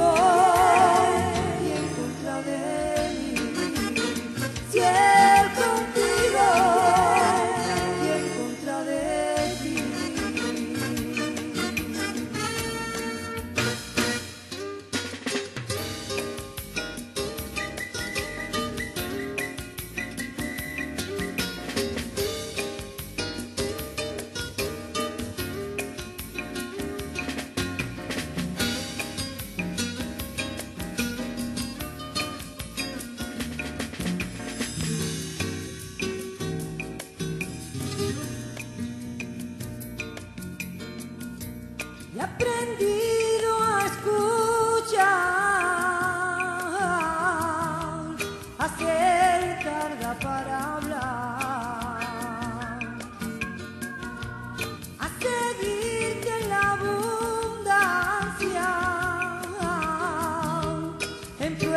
걸. he aprendido a escuchar, a ser tarda para hablar, a seguirte en la abundancia, en tu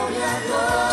glória, glória.